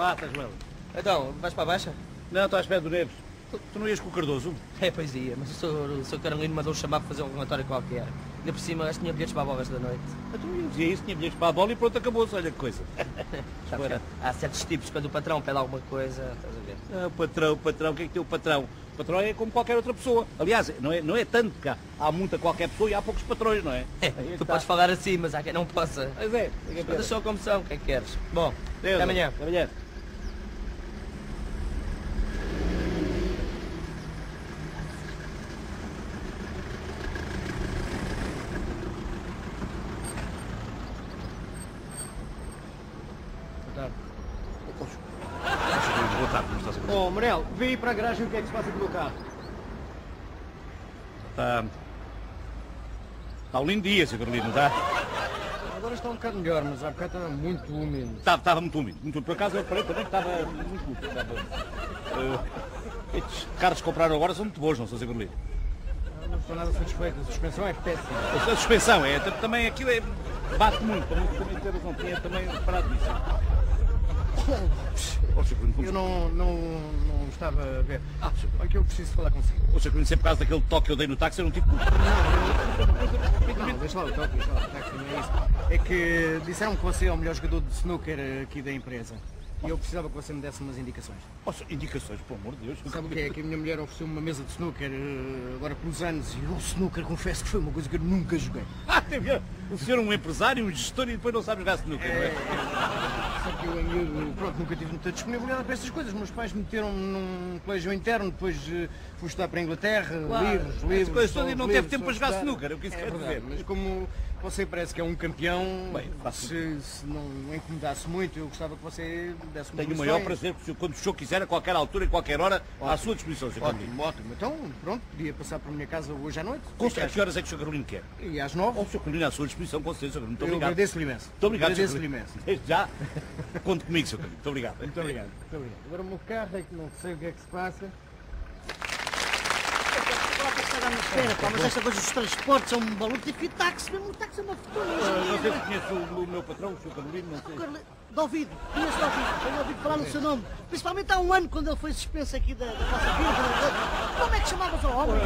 Lá, estás. Então, vais para a baixa? Não, estou à espera do Neves. Tu, tu não ias com o Cardoso? É, pois ia, mas o Sr. o Sr. Carolino mandou chamar para fazer um relatório qualquer. Ainda por cima, acho que tinha bilhetes para a bola esta noite. Tu não dizia isso, tinha bilhetes para a bola e pronto, acabou-se. Olha que coisa. Que há certos tipos, quando o patrão pede alguma coisa, estás a ver? Ah, o patrão, o patrão, o que é que tem o patrão? O patrão é como qualquer outra pessoa. Aliás, não é, não é tanto que há, muita qualquer pessoa e há poucos patrões, não é? Aí tu está. podes falar assim, mas há quem não possa. Pois é, ver. só como são, o que é que queres? Bom, Deus, até amanhã. Até amanhã. Boa tarde. Boa tarde, como estás a ver? Oh, Manel, vê aí para a garagem o que é que se passa com o meu carro. Está... Está um lindo dia, Sr. Carolino, não está? Agora está um bocado melhor, mas há bocado estava muito úmido. Estava, estava muito úmido, muito. Por acaso eu reparei também que estava muito úmido. Estava... eh, estes carros que compraram agora são muito bons, não são, Sr. Carolino? Não estou nada satisfeito, a suspensão é péssima. A suspensão é, também aquilo é, bate muito, também, também ter razão, tinha também reparado nisso. Ó, Sr. Carolino, como- Eu não, não, não estava a ver. Ah, olha que eu preciso falar consigo. Sr. Carolino, sempre por causa daquele toque que eu dei no táxi, eu não tive culpa. Não, deixa lá o toque, deixa lá o táxi, não é isso. É que disseram que você é o melhor jogador de snooker aqui da empresa. E eu precisava que você me desse umas indicações. Sr. indicações, pelo amor de Deus. Sabe o que é? Que a minha mulher ofereceu-me uma mesa de snooker eh, agora pelos anos e o snooker confesso que foi uma coisa que eu nunca joguei. Ah, tem. O senhor é um empresário, um gestor e depois não sabe jogar snooker, não é? Só que eu, miúdo, pronto, nunca tive muita disponibilidade para essas coisas. Meus pais meteram-me num colégio interno, depois eh, fui estudar para a Inglaterra, livros, Essas livros. coisas todas e não livros, teve tempo para jogar snooker, é o que isso é quer dizer. Mas como você parece que é um campeão, Bem, faço- se, se não incomodasse muito, eu gostava que você desse Tenho o maior prazer, o senhor, quando o senhor quiser, a qualquer altura, em qualquer hora, à sua disposição, Sr. Ótimo, ótimo. Então, pronto, podia passar para a minha casa hoje à noite. Com que horas é que o Sr. Carolino quer? E às nove. Ó, Sr. Carolino, à sua disposição, com certeza, Sr. Carolino. Muito eu obrigado. agradeço-lhe imenso. Muito obrigado. Agradeço-lhe imenso. Desde já, conte comigo, Sr. Carolino. Muito obrigado. Muito obrigado. Muito obrigado. Agora o meu carro é que não sei o que é que se passa. Espera, pá, mas esta coisa dos transportes é um baluto e fio táxi, mesmo o táxi é uma fortuna. Não sei se conhece o, meu patrão, o Sr. Carolino, não sei. Carle- De ouvido, conheço de ouvido, tenho ouvido falar no seu nome. Principalmente há um ano, quando ele foi suspenso aqui da, da firma. Como é que chamavas ao homem?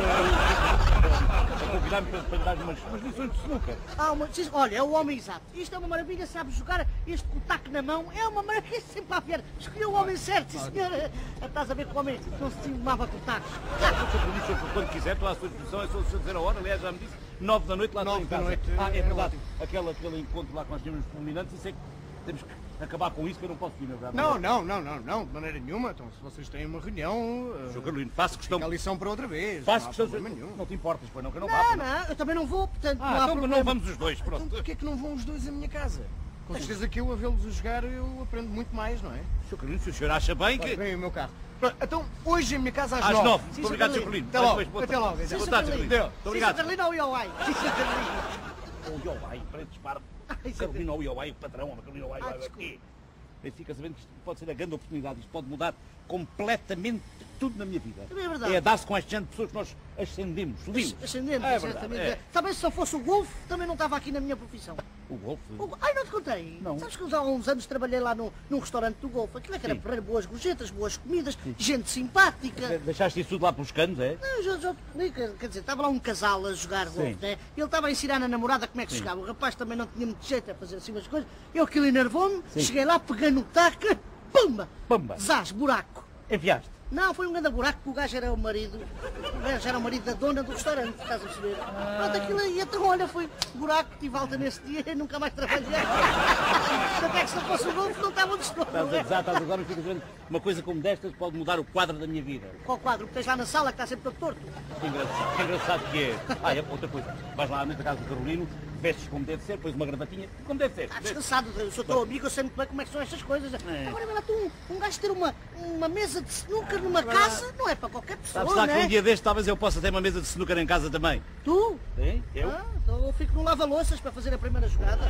Convidar-me para, para lhe dar umas, umas lições de snooker. Ah, uma, sim, olha, é o homem exato. Isto é uma maravilha, sabe jogar este com o taco na mão. É uma maravilha, sempre a ver. Escolheu o homem certo, sim senhora. Estás a ver que o homem não se com. O Sr. Carolino, senhor, quando quiser, estou à sua disposição, é só o senhor dizer a hora, aliás, já me disse, nove da noite lá Nove estou em da casa. noite, Ah, é é verdade. ótimo. Aquele, aquele encontro lá que nós tínhamos fulminantes, isso é que temos que acabar com isso, que eu não posso ir, na verdade. Não, não, não, não, não, de maneira nenhuma. Então, se vocês têm uma reunião, Sr. uh, Carolino, faço questão... fica a lição para outra vez. Faço não questão... nenhum. Não te importas, pois não, que eu não vá. Não, não, eu também não vou, portanto não Ah, há então problema. não vamos os dois, Então, pronto. porquê é que não vão os dois à minha casa? Com certeza que eu a vê-los a jogar eu aprendo muito mais, não é? Sr. Carolino, se o senhor acha bem que... vem o meu carro. Pronto, então, hoje a minha casa às, Às nove. Muito obrigado, Sr. Sr. Carolino. Até logo, até logo, então. Boa tarde, Sr. Carolino. Carolino. Muito obrigado. Carolina ou Iowai? Sim, Carolina. O Iowai, para disparar. Carolina ou Iowai, o patrão, a Carolina Ah, vai aqui. E fica sabendo que isto pode ser a grande oportunidade, isto pode mudar completamente tudo na minha vida. É verdade. É dar-se com este género de pessoas que nós ascendemos, subimos. Ascendente, É verdade, certamente. é. Também se não fosse o golfe, também não estava aqui na minha profissão. O golfe. O Ai, não te contei. Não. Sabes que há uns anos trabalhei lá no, num restaurante do golfe. Aquilo é que era Sim. para boas gorjetas, boas comidas, gente simpática. Deixaste isso tudo lá pelos canos, é? Não, já, quer dizer, estava lá um casal a jogar golfe, né? Ele estava a ensinar a namorada como é que se jogava. O rapaz também não tinha muito jeito a fazer assim umas coisas. Eu aquilo enervou-me, cheguei lá, peguei no taco, pumba! Pumba. Zás, buraco. Enviaste. Não, foi um grande buraco, porque o gajo era o marido, o gajo era o marido da dona do restaurante, estás a perceber? Pronto, aquilo aí, então olha, foi buraco, tive alta nesse dia e nunca mais trabalhei. Até que se não fosse o golfe não estava onde estou, Estás a é? gozar, estás agora e ficas vendo uma coisa como destas pode mudar o quadro da minha vida. Qual quadro que tens lá na sala que está sempre todo torto? Que engraçado, que engraçado que é. Ah, é outra coisa. Vais lá à noite da casa do Carolino, vestes como deve ser, pões uma gravatinha, como deve ser. Está descansado, eu sou teu amigo, eu sei muito bem como é que são estas coisas. Agora, vê lá, tu, um, um gajo ter uma, uma mesa de snooker numa casa não é para qualquer pessoa, Sabes lá não que é? um dia deste talvez eu possa ter uma mesa de snooker em casa também. Tu? Sim, eu? Ah, então eu fico no lava-louças para fazer a primeira jogada.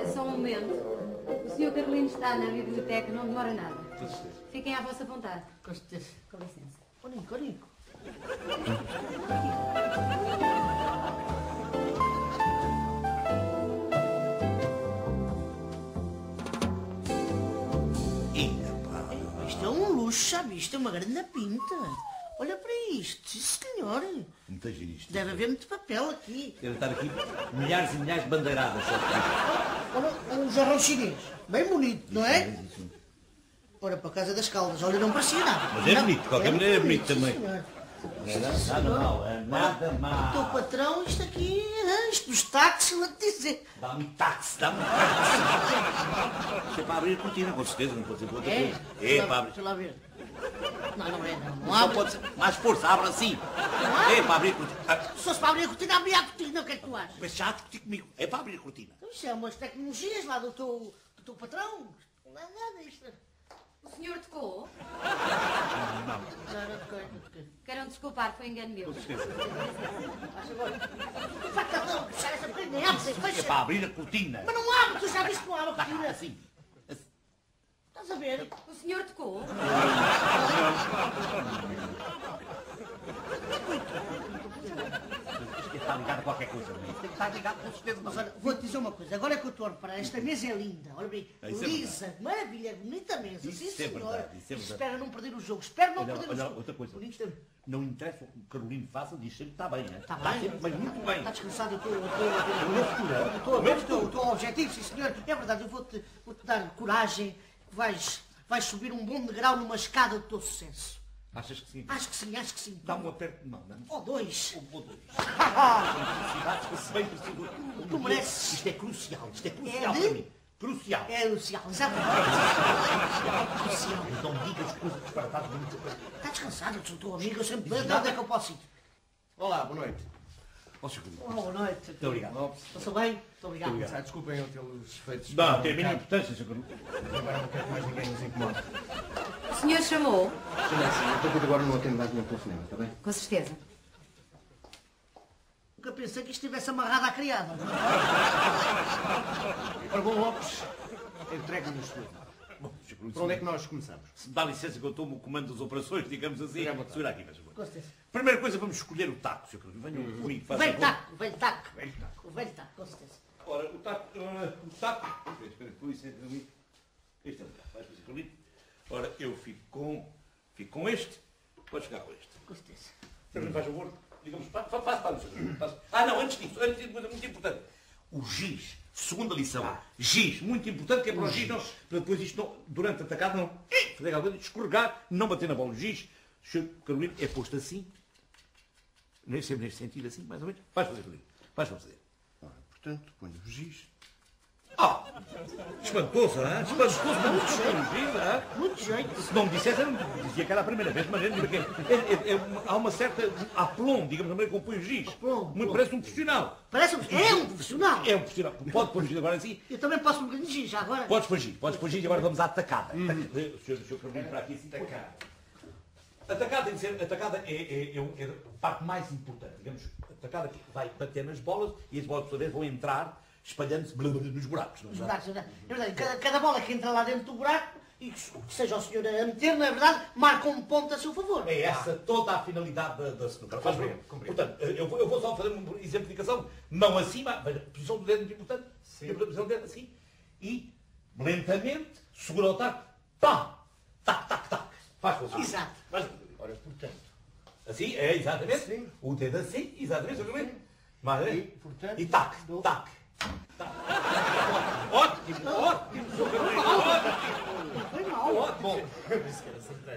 É só um momento. O Sr. Carolino está na biblioteca, não demora nada. Fiquem à vossa vontade. Com certeza. Com licença. Ô, Nico, ô, Nico. Isto é um luxo, sabe? Isto é uma grande pinta. Olha para isto, sim senhor. Muita giro isto. Deve haver muito papel aqui. Deve estar aqui milhares e milhares de bandeiradas. Ah, olha, é um jarrão chinês. Bem bonito, não é? Isso, isso. Ora, para a Casa das Caldas. Olha, não parecia nada. Mas é não, bonito, de qualquer é maneira é bonito, bonito também. Senhor. Nada mal, é nada O teu mal. patrão, isto aqui, isto dos táxis, vou-te dizer. Dá-me táxi, dá-me táxi. Isto é para abrir a cortina, com certeza, não pode ser para outra É? coisa. Deixa É lá- para abrir. Deixa lá ver. Não, não é, não. Não abre. pode ser. Mais força, abre assim. É para abrir a cortina. Ah, Se fosse para abrir a cortina, abria a cortina. O que é que tu achas? Mas já discutir comigo. É para abrir a cortina. Então, Isso é umas tecnologias lá do teu, do teu patrão. Não é nada isto. O senhor tocou? Não, não toquei, não toquei. Queiram desculpar, foi engano meu. Não, essa cortina, abre, sem É para abrir a cortina. Mas não abre, tu já viste que não abre a cortina. assim. assim. Estás a ver? O senhor tocou? Isto está ligado a qualquer coisa. não é? Isto tem que estar ligado com certeza. Mas olha, vou-te dizer uma coisa, agora é que eu estou a reparar, esta mesa é linda, olha bem, É, isso é lisa, maravilha, bonita mesa, Isso sim é senhora. verdade, é verdade. Espera não perder o jogo, espero não Olha, perder o olha, jogo. outra coisa. Bonito. Não interessa o que o Carolino faça, diz sempre que está bem. né? Está bem? sempre, mas muito bem. Está descansado, eu estou, eu estou, eu estou, eu estou objetivo, sim senhor. É verdade, eu vou-te vou -te dar coragem, vais, vais subir um bom degrau numa escada do teu sucesso. Achas que sim? Acho que sim, acho que sim. Dá um aperto de mão. dá-me Ou dois. um ou dois. Felicidades, que se bem preciso. Tu mereces. Isto é crucial. Isto é crucial de? para mim. Crucial. É Luciano, exatamente. Luciano. Não digas coisas disparatadas. muito- Está descansado, eu sou teu amigo, eu sempre de onde é que eu posso ir? Olá, boa noite. Ó, Sr. Carolino. Boa noite. Muito obrigado. Passou bem? Muito obrigado. Ah, desculpem eu pelos feitos. Não, tem a mínima importância, Sr. Carolino. Agora não quero que mais ninguém nos incomode. O senhor chamou? Chama assim, eu estou agora não atendo mais nenhum telefonema, está bem? Com certeza. Nunca pensei que isto estivesse amarrado à criada. Ora, bom Lopes, entregue-nos tudo. Bom, Sr. Carolino, Por onde é que nós começamos? se me dá licença que eu tomo o comando das operações, digamos assim. Segura aqui, faz favor. Com certeza. Primeira coisa, vamos escolher o taco, Sr. Venham comigo, O faça velho taco, o velho taco. Velho taco. O velho taco, com certeza. Ora, o taco. ah, o taco. Espera, espera, com licença, Carolino. Este é o taco, vais fazer Carolino. Ora, eu fico com. Fico com este, pode chegar com este. Com certeza. Carolino, faz favor. Digamos, fa- fa- faça para o senhor. Faça- Ah, não, antes disso, antes disso, coisa muito importante. O giz, segunda lição. Giz, muito importante, que é para o giz, não, para depois isto não, durante a atacada, não fazer aquela coisa, escorregar, não bater na bola. O giz, Sr. Carolino, é posto assim, sempre neste sentido, assim, mais ou menos. Vais fazer, Carolino. Vais fazer. Ora, portanto, ponho o giz. Ah! Espantoso, hein? Espantoso, mas muito giz, hein? Muito jeito. Se não me dissesse, eu não dizia que era a primeira vez, mas é, é- é- é há uma certa aplom, digamos, na maneira como põe o giz. Aplom, Muito parece um profissional. Parece um... É um profissional. É um profissional. Pode pôr o giz agora assim. Eu também posso um bocadinho de giz já agora. Podes pôr giz, podes pôr giz e agora vamos à atacada. O senhor, o senhor para aqui assim. Atacada. Atacada tem que ser, atacada é, é, é, o- é a parte mais importante. Digamos, atacada que vai bater nas bolas e as bolas, por sua vez, vão entrar espalhando-se nos buracos. Não é buracos, é verdade. É verdade. Cada, cada bola que entra lá dentro do buraco, e que que seja o senhor a meter, não é verdade, marca um ponto a seu favor. É essa toda a finalidade da, da snooker. Faz bem. Compreendo, compreendo. Portanto, eu vou, eu vou só fazer uma exemplificação. Mão acima, veja, posição do dedo muito importante. Sim. Posição do dedo assim. E, lentamente, segura o taco. Pá! Tac, tac, tac. Faz favor. Exato. Favor. Ora, portanto, Assim, é, exatamente. Sim. O dedo assim, exatamente, exatamente. Mas, é? E, portanto, e tac, dou- tac. tac. Ótimo, ótimo, Sr. Carolino, ótimo. Foi mal. Ótimo.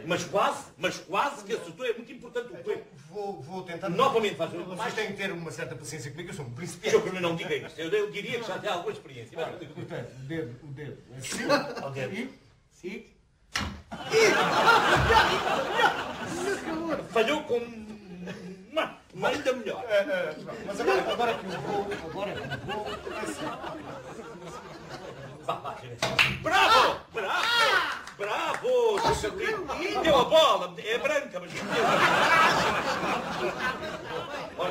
Mas quase, mas quase que acertou. É muito importante o coelho. vou, vou tentar... Novamente, faz Vocês mais. têm que ter uma certa paciência comigo, eu sou um Sr. principiante. Carolino, não diga isso. Eu, eu diria que já tem alguma experiência. Mas, Portanto, o dedo, o dedo. Assim, Ao dedo. e, e, Falhou com uma, uma ainda melhor. eh, eh, mas agora, agora que eu vou, agora que eu vou, assim. Vá, gente. Bravo! Bravo! Bravo! Carolino. Deu a bola. É branca, mas deu. A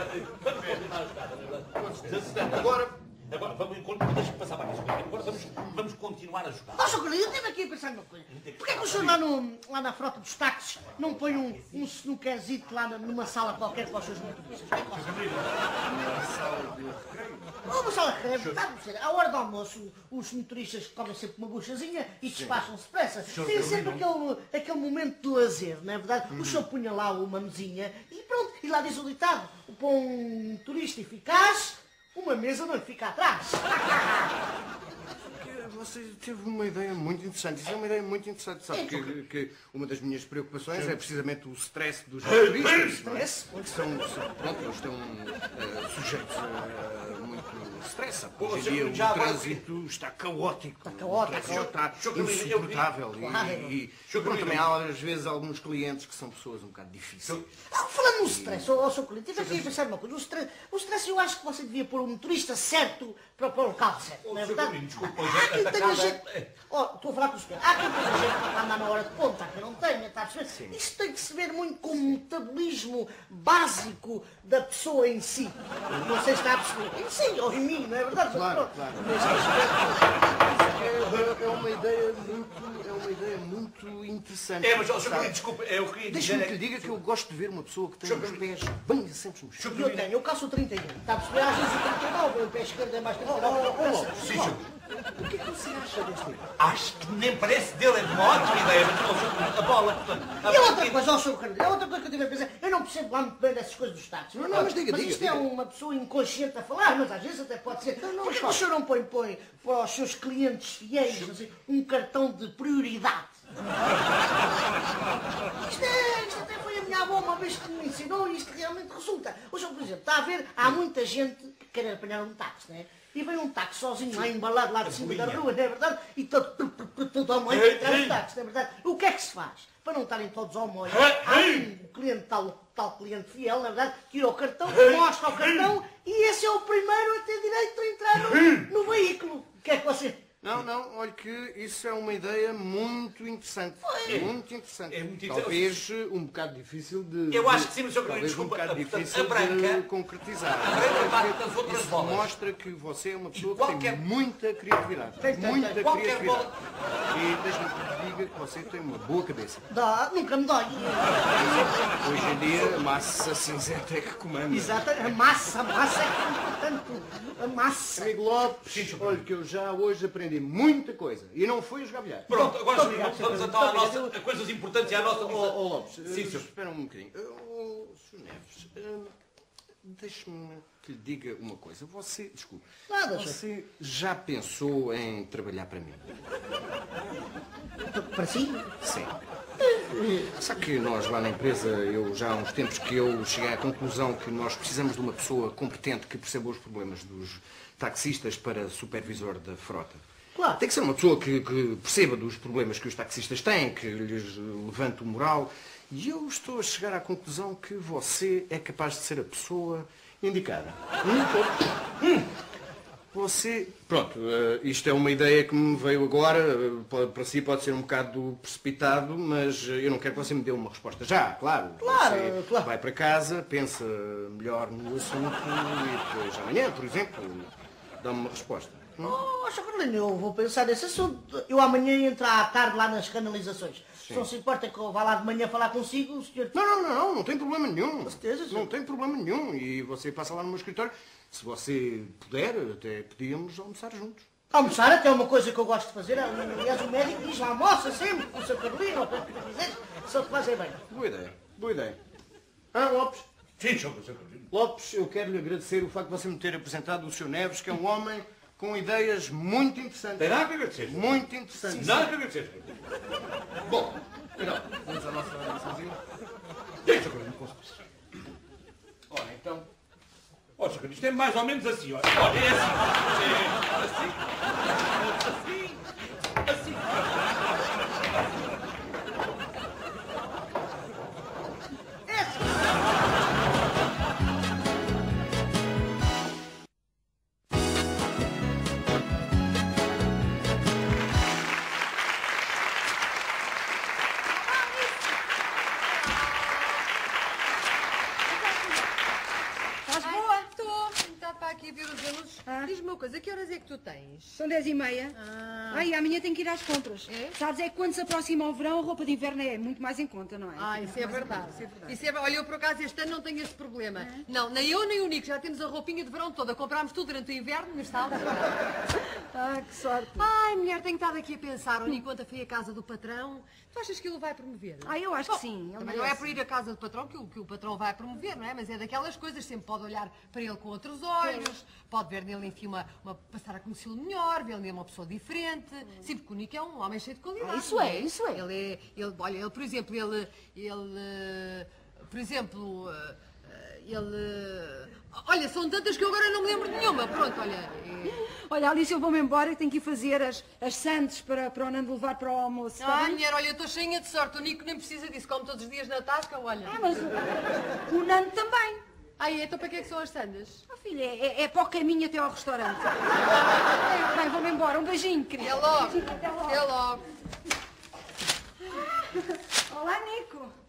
é verdade? Agora, Agora, vamos, deixa-me passar para aqui. Agora vamos, vamos continuar a jogar. Ó, Sr. Carlinhos, eu estive aqui a pensar numa coisa. Porquê que o senhor lá, no, lá na frota dos táxis não põe um, um snookerzito lá numa sala qualquer para os seus motoristas? O é que você Ou uma sala de recreio, está a? À hora do almoço, os motoristas comem sempre uma buchazinha e despacham-se depressa. Tem sempre aquele, aquele momento de lazer, não é verdade? O senhor punha lá uma mesinha e pronto, e lá diz o ditado, para um turista eficaz, uma mesa não fica atrás. Você teve uma ideia muito interessante. Isso é uma ideia muito interessante. Sabe que, que uma das minhas preocupações é precisamente o stress dos turistas. Stress? Que são, são- pronto, eles estão eh, sujeitos a muito stress. sabe? Pô, Hoje em dia o trânsito está caótico. Está caótico, O trânsito está eu insuportável. E, e também há às vezes alguns clientes que são pessoas um bocado difíceis. Ah, Falando no stress, ó, tive aqui a pensar numa coisa. O stress, o stress eu acho que você devia pôr um motorista certo para, para o local certo, não é verdade? Colino, desculpe, Há- quem tenha gente... Ó, estou a falar com o senhor. Há quem tenha gente para andar na hora de ponta, há quem não tenha, está a perceber? Isto tem que se ver muito como um metabolismo básico da pessoa em si. Não sei se está a perceber. Em si, ou em mim, não é verdade? Claro, claro. É, é uma ideia muito, é uma ideia muito interessante. É, mas, ó, Sr. sabe? É o que eu queria. Deixa-me é que lhe diga que eu gosto de ver uma pessoa que tem os pés bem assentes no chão. Eu tenho, eu calço o 31. Está a perceber? Às vezes o 39, o pé esquerdo é mais 39. Sim. O que é que você acha desta ideia? Acho que nem parece dele, é uma ótima ideia, mas não. Carlinhos, a bola, a E a outra coisa, ó, Sr. A outra coisa que eu tive a pensar, eu não percebo lá muito bem dessas coisas dos táxis. Não, não, mas diga, diga, isto diga. é uma pessoa inconsciente a falar, mas às vezes até pode ser. Não, não, Por que o senhor não põe, põe para os seus clientes fiéis assim, um cartão de prioridade? Isto, é, isto até foi a minha avó uma vez que me ensinou e isto realmente resulta. O senhor, por exemplo, está a ver, há muita gente que quer apanhar um táxi, não é? E vem um táxi sozinho lá embalado lá de cima da rua, não é verdade? E todo, todo ao Ei, entrar no táxi, não é verdade? O que é que se faz? Para não estarem todos ao molho, há um cliente, tal, tal cliente fiel, na verdade, tira o cartão, mostra o cartão e esse é o primeiro a ter direito a entrar no, no veículo. O que é que você... Não, não, olha que isso é uma ideia muito interessante. Muito interessante. É muito interessante. Talvez um bocado difícil de. Eu acho que sim, mas eu- Talvez um desculpa, bocado portanto, difícil a branca- de concretizar. a branca bate nas outras isso bolas. mostra que você é uma pessoa que qualquer- tem muita criatividade. Tem, tem, muita tem. Qualquer criatividade. E deixa-me que lhe diga que você tem uma boa cabeça. Dá, nunca me dói. Hoje em dia, a massa cinzenta é que comanda. Exato, a massa, a massa é que é importante. A massa. Amigo Lopes, olha que eu já hoje aprendi muita coisa. E não foi jogar bilhar. Pronto, agora obrigado, vamos então à nossa, a coisas importantes e à nossa... Ó Lopes, Sim, eh, espera um bocadinho. Oh, Sr. Neves, eh, deixe-me que lhe diga uma coisa. Você, desculpe, Nada, você já pensou em trabalhar para mim? Para si? Sim. Sabe que nós lá na empresa, eu já há uns tempos que eu cheguei à conclusão que nós precisamos de uma pessoa competente que perceba os problemas dos taxistas para supervisor da frota. Claro. Tem que ser uma pessoa que, que perceba dos problemas que os taxistas têm, que lhes levante o moral. E eu estou a chegar à conclusão que você é capaz de ser a pessoa indicada. Hum? Hum. Você. Pronto, eh, isto é uma ideia que me veio agora. eh, pa- Para si pode ser um bocado precipitado, mas eu não quero que você me dê uma resposta já, claro. Claro, Você claro. Vai para casa, pensa melhor no assunto e depois amanhã, por exemplo, dá-me uma resposta. Hum? Oh, Sr. Carolina, eu vou pensar nesse assunto. Eu amanhã entro à tarde lá nas canalizações. Se não se importa que eu vá lá de manhã falar consigo, o senhor... Não, não, não, não, não tem problema nenhum. Com certeza, senhor. Não tem problema nenhum. E você passa lá no meu escritório. Se você puder, até podíamos almoçar juntos. Almoçar até é uma coisa que eu gosto de fazer. Aliás, o médico diz, almoça sempre com o Sr. Carolina, ou com o que quiser, só te fazer bem. Boa ideia, boa ideia. Ah, Lopes, Sim, Sr. Carlinhos. Lopes, eu quero lhe agradecer o facto de você me ter apresentado o Sr. Neves, que é um homem com ideias muito interessantes. Tem nada a agradecer. Muito interessantes. Nada a agradecer. Bom, então, vamos à nossa. Sim, Sr. Carlinhos, com certeza. Ora, então, Ó. Carlinhos, isto é mais ou menos assim, olha. Olha, é assim. É coisa, que horas é que tu tens? São dez e meia. Ai, amanhã tenho que ir às compras. É? Sabes, é que quando se aproxima o verão, a roupa de inverno é muito mais em conta, não é? Ah, isso é verdade. Isso é verdade. Olha, eu por acaso este ano não tenho esse problema. Não, nem eu nem o Nico, já temos a roupinha de verão toda. Comprámos tudo durante o inverno, mas está. Ah, que sorte. Ai, mulher, tenho estado aqui a pensar. O Nico ontem foi à casa do patrão. Tu achas que ele vai promover? Ah, eu acho que sim. Ele Também não é por ir à casa do patrão que o, que o patrão vai promover, não é? Mas é daquelas coisas, sempre pode olhar para ele com outros olhos, pode ver nele, enfim, uma, uma- passar a conhecê-lo melhor, ver nele uma pessoa diferente. Sim, porque o Nico é um homem cheio de qualidade. Ah, isso não é, isso é. Ele é, ele, olha, ele, por exemplo, ele, ele, eh, por exemplo, eh, ele, eh, olha, são tantas que eu agora não me lembro de nenhuma. Pronto, olha, eh, Olha, Alice, eu vou-me embora e tenho que ir fazer as, as sandes para, para o Nando levar para o almoço. Ai, bem? mulher, olha, eu estou cheia de sorte. O Nico nem precisa disso, como todos os dias na tasca, olha. Ah, mas o, o Nando também. Ai, então para que é que são as sandas? Ah, filha, é, é para o caminho até ao restaurante. Bem, bem, vou-me embora. Um beijinho, querida. Até logo. Até logo. Até logo. Olá, Nico.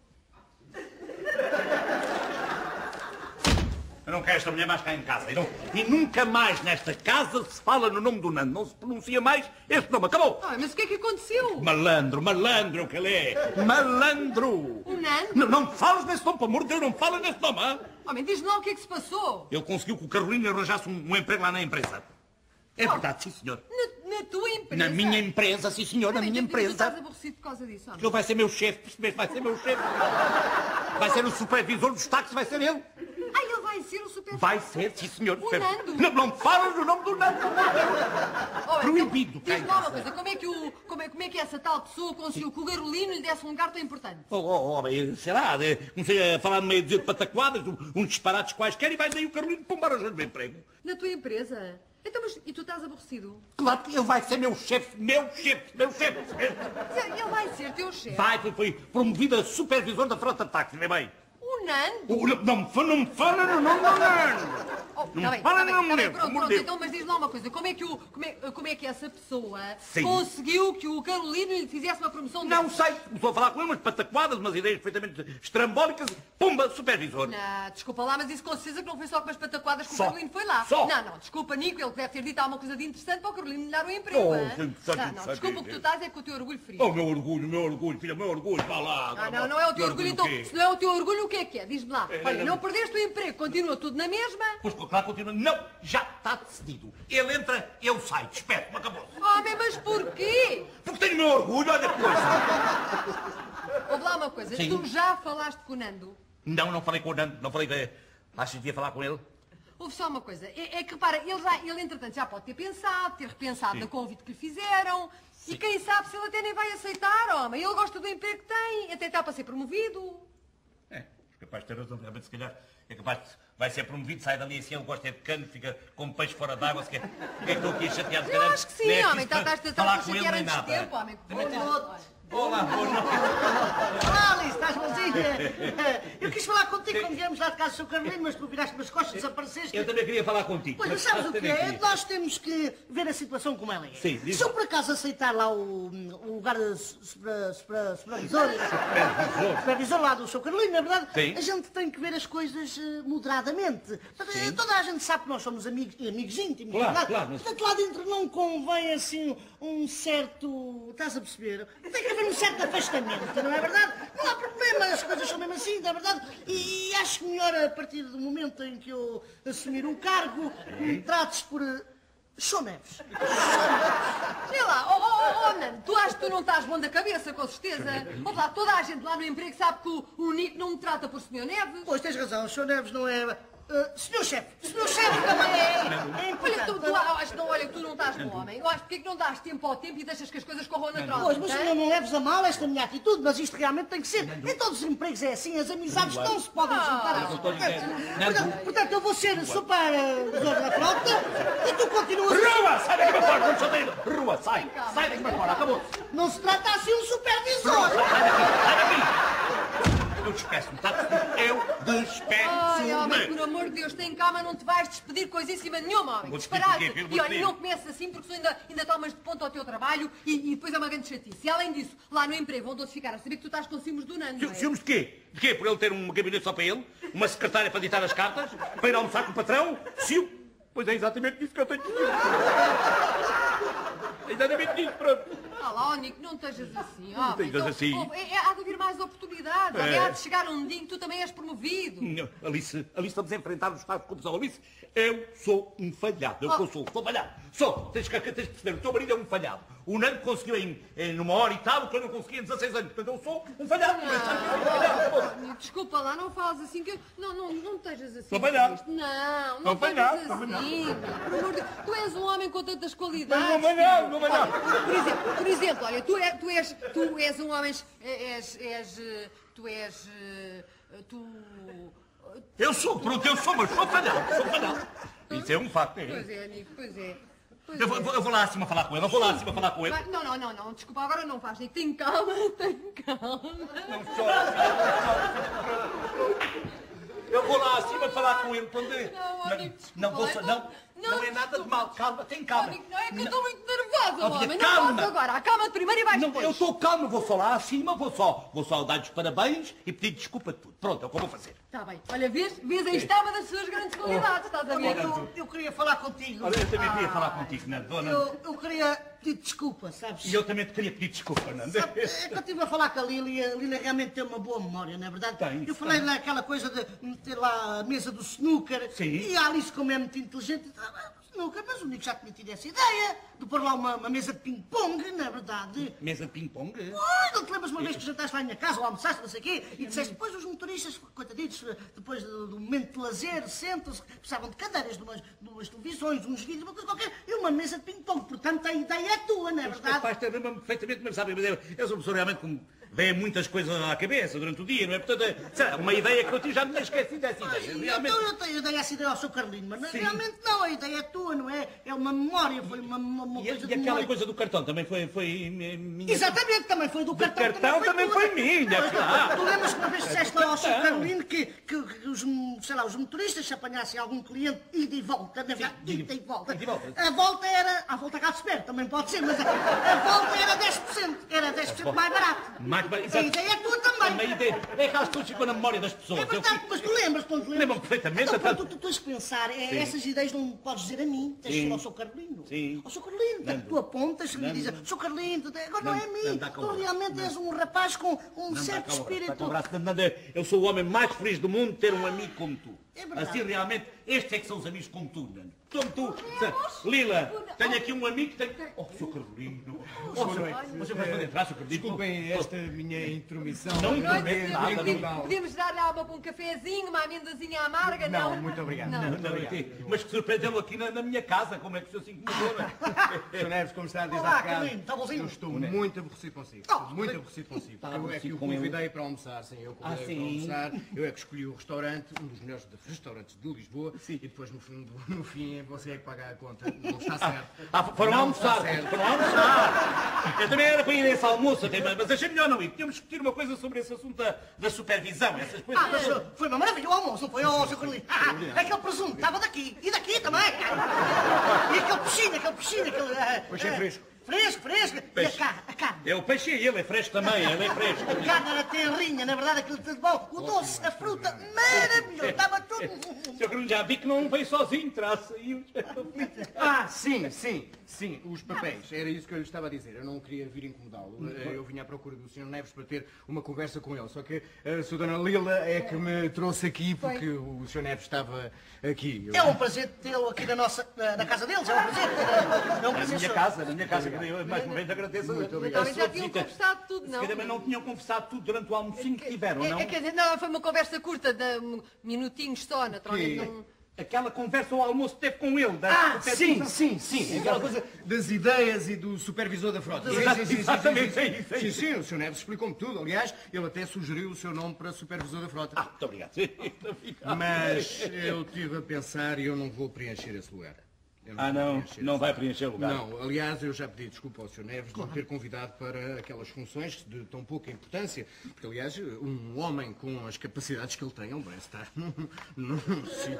Eu não quero esta mulher mais cá em casa. E, não- e nunca mais nesta casa se fala no nome do Nando. Não se pronuncia mais este nome. Acabou. Ah, mas o que é que aconteceu? Malandro, malandro é o que ele é. Malandro. O Nando? Não, não fales nesse nome, pelo amor de Deus, não fales nesse nome. hã? Homem, diz-me lá o que é que se passou. Ele conseguiu que o Carolina arranjasse um, um emprego lá na empresa. É verdade, sim, senhor. Na, na tua empresa? Na minha empresa, sim, senhor, na minha tu Estás empresa. aborrecido por causa disso, homem. Ele vai ser meu chefe, percebeste? Vai ser meu chefe. Vai ser o supervisor dos táxis, vai ser ele. Vai ser o super... Vai ser, sim, senhor. O Nando? Não, não falas do nome do Nando. Olha, proibido, em Diz-me uma coisa, como é, que o, como, é, como é que essa tal pessoa conseguiu que o Garolino lhe desse um lugar tão importante? Oh, oh, oh, sei lá, comecei a falar no meio de pataquadas, uns disparates quaisquer, e vai daí o Carolino pumbar arranjar-me emprego. Na tua empresa? Então, mas e tu estás aborrecido? Claro que ele vai ser meu chefe, meu chefe, meu chefe. Ele vai ser teu chefe. Vai, foi, foi promovido a supervisor da frota de táxi, vê bem. O Nando? O- Não, não, me fa- não me fala no nome do Nando. Oh, Não tá bem, fala tá bem, não, tá bem, pronto, pronto, de então, mas diz lá uma coisa, como é que, o, como é, como é que essa pessoa Sim. conseguiu que o Carolino lhe fizesse uma promoção Não dessas? sei, começou a falar com ele, umas pataquadas, umas ideias perfeitamente estrambólicas, pumba, supervisor. Não, desculpa lá, mas isso com certeza que não foi só com as pataquadas que o Só. Carolino foi lá. Só. Não, não, desculpa, Nico, ele deve ter dito alguma coisa de interessante para o Carolino lhe dar o emprego. Oh, gente, sabe- não, não, sabe- desculpa, o que tu estás é com o teu orgulho frio. Oh, meu orgulho, meu orgulho, filha, meu orgulho, vá lá. Ah, não, não é o teu orgulho, então. Se não é o teu orgulho, o que é que é? Diz-me lá. Olha, não perdeste o emprego, continua tudo na mesma. Pois, claro, continua. Não, já está decidido. Ele entra, eu saio, espero, acabou. Homem, mas porquê? Porque tenho meu orgulho, olha que coisa. Ouve lá uma coisa, Sim. tu já falaste com o Nando? Não, não falei com o Nando, não falei com Achas que ia falar com ele? Houve só uma coisa, é, é que repara, ele, já, ele entretanto já pode ter pensado, ter repensado no convite que lhe fizeram, e quem sabe se ele até nem vai aceitar, homem. Ele gosta do emprego que tem, até está para ser promovido. É, capaz de ter razão, realmente, se calhar. É capaz de. Vai ser promovido, sai dali assim, ele gosta é de cano, fica como peixe fora d'água, se quer. É que estou aqui chateado, se Eu calhar. acho que sim, nem é homem, preciso está- está- está- falar está com ele chatear antes de tempo, homem. Olha. Olá, boa Olá, Alice, estás boazinha? Eu quis falar contigo quando viemos lá de casa do Sr. Carolino, mas tu viraste-me as costas, desapareceste. Eu também queria falar contigo. Pois, mas sabes o que é? queria. Nós temos que ver a situação como ela é. Sim, diz Se eu por acaso aceitar lá o, o lugar de supra- supra- supervisor, Supervisor. supervisor lá do Sr. Carolino, na verdade, Sim. a gente tem que ver as coisas eh, moderadamente. Eh, Toda a gente sabe que nós somos amigos, amigos íntimos, Claro, não é verdade? claro, mas- Portanto, lá dentro não convém assim um certo. Estás a perceber? Tem que haver um certo afastamento, não é verdade? Não há problema, as coisas são mesmo assim, não é verdade? E acho melhor a partir do momento em que eu assumir um cargo, me trates por. São Neves. Sei lá, oh, oh, oh, oh, Nando, tu achas que tu não estás bom da cabeça, com certeza? Ouve lá, toda a gente lá no emprego sabe que o, o Nico não me trata por Sr. Neves. Pois tens razão, o Sr. Neves não é. Eh, senhor chefe, senhor chefe também é, é. Olha, tu, tu, acho, não, olha, que tu não estás bom homem. Eu acho porque é que não dás tempo ao tempo e deixas que as coisas corram naturalmente. Pois, mas não, leves a mal esta minha atitude, mas isto realmente tem que ser. Em todos os empregos é assim, as amizades não se podem juntar assim. Portanto, portanto, eu vou ser supervisor da frota e tu continuas. Rua, sai daqui para fora, não sou dele. Rua, sai, sai daqui para fora, acabou. Não se trata assim um supervisor. Sai daqui, sai daqui. Eu despeço-me, está Eu Ai, homem, despeço-me. por amor de Deus, tem calma, não te vais despedir coisíssima nenhuma, homem. Disparado. Vou E olha, não começa assim porque tu ainda, ainda tomas de ponto ao teu trabalho e, e depois é uma grande chatice. E além disso, lá no emprego vão todos ficar a saber que tu estás com ciúmes do Nando. é? Ciúmes de quê? De quê? Por ele ter um gabinete só para ele? Uma secretária para ditar as cartas? Para ir almoçar com o patrão? Ciúmes? Pois é exatamente isso que eu tenho que dizer. Exatamente isso, pronto. Ah lá, ó, Nico, não estejas assim. Não estejas assim. é, é, há de haver mais oportunidades. É. Há de chegar um dia em que tu também és promovido. Não, Alice, Alice, estamos a enfrentar os de corrupção. Alice, eu sou um falhado. Eu Oh. sou, sou falhado. Sou. Tens que, tens que perceber, o teu marido é um falhado. O Nando conseguiu em, em numa hora e tal o que eu não consegui em 16 anos. Portanto, eu sou um falhado. Ah, desculpa lá, não falas assim que eu... Não, não, não estejas assim. Sou falhado. Não, não falhado, estejas assim. Por amor de Deus, tu és um homem com tantas qualidades. Não, não, não, não, não. Por exemplo, por exemplo, olha, tu, é, tu, és, tu és um homem... És, és, eh, tu és... eh, Tu... Eu sou, pronto, eu sou, mas sou falhado. Sou falhado. Isso é um facto. é. Pois é, Nico, pois é. Eu vou, eu vou lá acima falar com ele. Eu vou lá acima falar com ele. Não, não, não, não, desculpa, agora não faz. Tem calma, tem calma. Não chora. Eu vou lá acima falar com ele. Quando... Não, desculpa não, vou não, não, é nada de mal. Calma, tem calma. Não é que eu estou muito nervosa, homem. Não calma. posso agora. Acalma-te primeiro e vais Não, eu estou calmo, vou só lá acima, vou só, vou só dar os parabéns e pedir desculpa de tudo. Pronto, é o que eu vou fazer. Está bem. Olha, vês? Vês? Aí está uma das suas grandes qualidades, estás a Olha, ver? eu, eu queria falar contigo. Olha, eu também queria falar contigo, Nando. dona. Eu, eu queria pedir desculpa, sabes? E eu também te queria pedir desculpa, Nando. Sabe, É que eu estive a falar com a Lília, a Lília realmente tem uma boa memória, não é verdade? Tem, eu falei naquela coisa de meter lá a mesa do snooker Sim. e a Alice, como é muito inteligente, snooker, mas o Nico já tinha tido essa ideia de pôr lá uma, uma mesa de ping-pong, não é verdade? Mesa de ping-pong? Ai, não te lembras uma vez que jantaste lá à minha casa ou almoçaste, não sei o quê, e disseste, depois os motoristas, coitaditos, depois do, do momento de lazer, sentam-se, precisavam de cadeiras, de umas, de umas televisões, uns vídeos, uma coisa qualquer, e uma mesa de ping-pong. Portanto, a ideia é tua, não é verdade? Rapaz, lembra-me perfeitamente, mas sabe, eu, eu sou uma pessoa realmente me vem muitas coisas à cabeça durante o dia, não é? Portanto, é, sei lá, uma ideia que eu tive, já me tinha esquecido dessa Ai, ideia. então Realmente. eu, tenho- eu dei essa ideia ao seu Carlino, mas Sim. realmente não, a ideia é tua, não é? É uma memória, foi uma, uma, uma E, coisa e de aquela memória. coisa do cartão também foi, foi mi- minha. Exatamente, também foi do cartão. cartão também tua. foi minha, Tu- claro. Tu lembras que uma vez disseste lá ao seu. Carlino que, que, que os, sei lá, os motoristas se apanhassem algum cliente ida e volta, na verdade, ida- ida e volta. ida e volta. A volta era, a volta cá se espera, também pode ser, mas a, a volta era 10%, era 10% mais barato. Mais ideia é tua também. Também ideia. É aquelas que ficam na memória das pessoas. É Eu verdade, fico- mas tu lembras, quando lembras. Lembro-me perfeitamente, Então, pronto, tu, tu tens que pensar, é, essas ideias não podes dizer a mim, tens que ir ao seu Carlino. Sim. Ao seu Carlino, Nando. tu apontas e dizes, seu Carlino, agora não é a mim, tu realmente és um rapaz com um Não, certo espírito. Eu sou o homem mais feliz do mundo de ter um amigo como tu. É verdade. Assim, realmente, estes é que são os amigos como tu, Nando. Como tu. Lila, tenho aqui um amigo que tem... Oh, Sr. Carolino. Oh, senhor, você vai poder entrar, Sr. Carolino. Desculpem esta minha intromissão. Não interrompe nada, não. podíamos, dar-lhe água para um cafezinho, uma amendozinha amarga, não? Não, muito obrigado. Não. Não, não, aqui. Mas que surpreendeu aqui na, na minha casa, como é que o senhor se incomodou, não é? Sr. Neves, como está desde Olá, há bocado, está bonzinho? eu estou muito aborrecido consigo. Oh, muito aborrecido consigo. Eu é que o convidei para almoçar, sim, eu convidei Ah, para sim. almoçar. Eu é que escolhi o restaurante, um dos melhores de- restaurantes de Lisboa. E depois, no fim, no fim, você é que paga a conta. Não está certo. Ah, foram Não almoçar, está certo. foram almoçar. Eu também era para ir a esse almoço, mas achei melhor não ir. Tínhamos que discutir uma coisa sobre esse assunto da, da supervisão, essas coisas. Ah, mas uh, foi uma maravilha o almoço, não foi, oh, seu Carlino? Ah, aquele presunto estava daqui, e daqui também. E aquele peixinho, aquele peixinho, aquele... ah, Peixe é ah, fresco. Fresco, fresco. E a Peixe. carne, carne. É o peixe e ele é fresco também, ele é fresco. A carne era tenrinha, na verdade, aquilo tudo bom. O doce, a fruta, maravilhoso, estava tudo... Sr. Carolino já vi que não veio sozinho, terá saído. Ah, sim, sim, sim, os papéis. Era isso que eu lhe estava a dizer. Eu não queria vir incomodá-lo. Eh, Eu vinha à procura do Sr. Neves para ter uma conversa com ele. Só que a Sra. Dona Lila é que me trouxe aqui porque o Sr. Neves estava aqui. Eu- É um prazer tê-lo aqui na nossa, na, na casa deles, é um prazer. É um Na prazer. minha senhor. casa, na minha casa, que eu mais uma vez agradeço Muito a obrigado. sua Já tinham conversado tudo, não? também não tinham conversado tudo durante o almocinho que tiveram, É, não? é, quer dizer, não, foi uma conversa curta, de minutinhos só, naturalmente. Não... Aquela conversa ao almoço teve com ele. Da Ah, sim, sim, sim. Aquela coisa das ideias e do supervisor da frota. Sim, Exato, sim, sim, sim, exatamente, sim, é sim, é sim, sim, o Sr. Neves explicou-me tudo. Aliás, ele até sugeriu o seu nome para supervisor da frota. Ah, muito obrigado. Mas eu estive a pensar e eu não vou preencher esse lugar. Ah, não, preencher não vai preencher o lugar. Não, aliás, eu já pedi desculpa ao Sr. Neves de me ter convidado para aquelas funções de tão pouca importância, porque, aliás, um homem com as capacidades que ele tem, ele merece estar num, num sítio,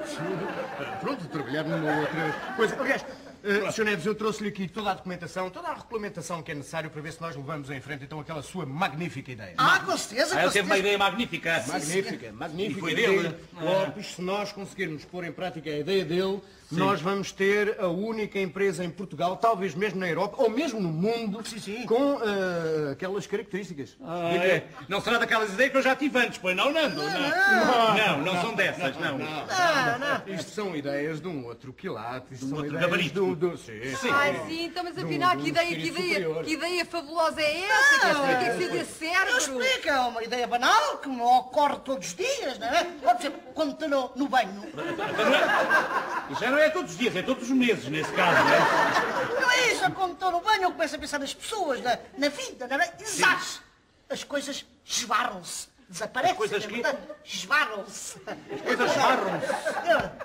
eh, pronto, trabalhar numa outra coisa. Aliás, Uh, Sr. Neves, eu trouxe-lhe aqui toda a documentação, toda a regulamentação que é necessário para ver se nós levamos em frente então aquela sua magnífica ideia. Ah, com certeza, Ah, com ele teve uma ideia magnífica. Magnífica, magnífica. E foi ideia. dele. Lopes, se nós conseguirmos pôr em prática a ideia dele, nós vamos ter a única empresa em Portugal, talvez mesmo na Europa, ou mesmo no mundo, com eh, aquelas características. Ah, é. Não será daquelas ideias que eu já tive antes, pois não, Nando? Não, não, não são dessas, não. Não. Isto são ideias de um outro quilate, isto são outro ideias gabarito. do, do... Sim, sim. Ai, sim, então, mas afinal, Do- que ideia, que ideia, superior. que ideia fabulosa é essa? Que explica que se desse cérebro? explico, é uma ideia banal que me ocorre todos os dias, não é? Por exemplo, quando estou no, no banho. Isso já não é todos os dias, é todos os meses, nesse caso, não é? Não é isso, quando estou no banho eu começo a pensar nas pessoas, na, na vida, não é? Exato. As coisas esbarram-se, desaparecem. As coisas verdade. Esbarram-se. As coisas esbarram-se.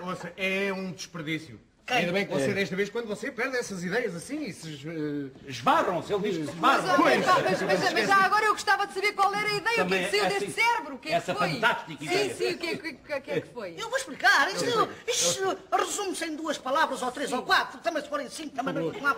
Ouça, é um desperdício. Quem? Ainda bem que você, desta vez, quando você perde essas ideias assim, esses... eh, Esbarram-se, ele diz que Mas, esbarram. mas, mas, mas, mas já agora eu gostava de saber qual era a ideia, o que é que Também saiu essa- deste cérebro, o que é que essa foi? fantástica sim, ideia. sim, o que é que, o que, é que foi? Eu vou explicar. Isto, isto resume-se em duas palavras, ou três, ou quatro. Também se forem cinco, também não há problema.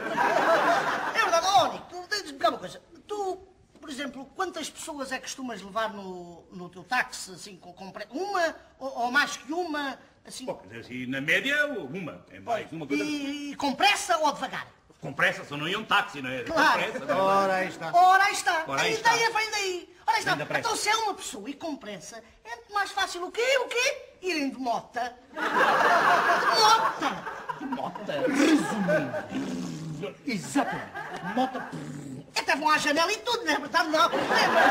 É verdade, ó, Nico, tu tens-me cá uma coisa. Tu, por exemplo, quantas pessoas é que costumas levar no, no teu táxi, assim, com, com uma ou, ou mais que uma, assim, Bom, assim, na média, uma. É mais uma coisa. e, e com pressa ou devagar? Com pressa, só não ia um táxi, não é? Com Claro. pressa. não é? Ora, aí está. Ora, aí está. Ora, a aí está. ideia vem daí. Ora, aí está. Então, se é uma pessoa e com pressa, é muito mais fácil o quê? O quê? Irem de mota. De mota. Exatamente. Mota. Até vão à janela e tudo, não é verdade? Não há problema.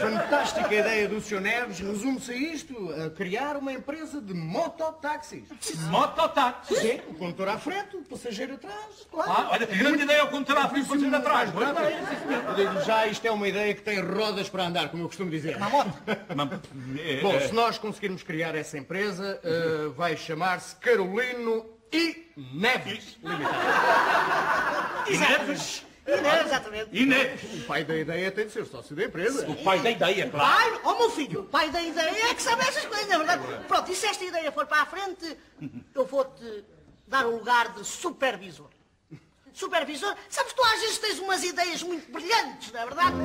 Fantástica ideia do Sr. Neves, resume-se a isto, a criar uma empresa de mototáxis. mototáxi. Sim, o condutor à frente, o passageiro atrás, claro. Ah, olha, que grande ideia é o condutor à frente, o atrás. Mais rápido. Eu digo já, isto é uma ideia que tem rodas para andar, como eu costumo dizer. Mas, eh, Bom, eh, se nós conseguirmos criar essa empresa, eh, vai chamar-se Carolino e Neves Limitada. E Neves. E não é exatamente. E Neves. O pai da ideia tem de ser sócio da empresa. O pai da ideia, claro. Pai, ó meu filho, o pai da ideia é que sabe essas coisas, não é verdade? Pronto, e se esta ideia for para a frente, eu vou-te dar o lugar de supervisor. Supervisor, sabes, tu às vezes tens umas ideias muito brilhantes, não é verdade?